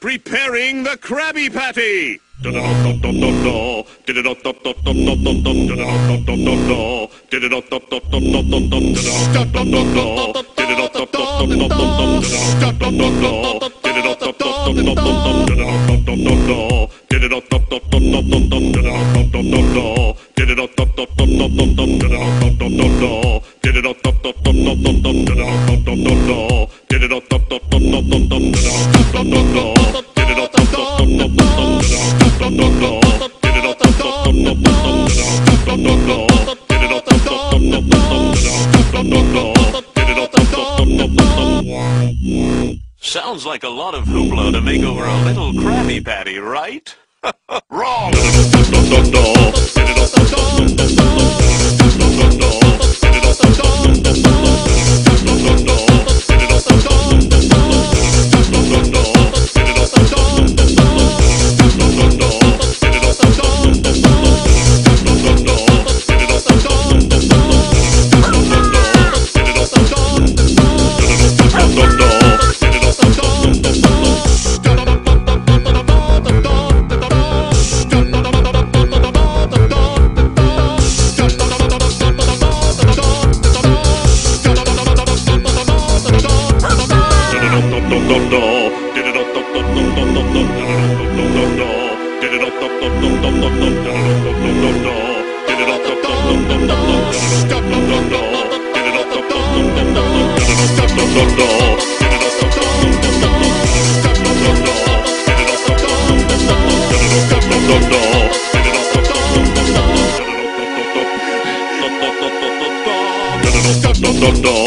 Preparing the Krabby Patty! Sounds like a lot of hoopla to make over a little Krabby Patty, right? Wrong! No, no.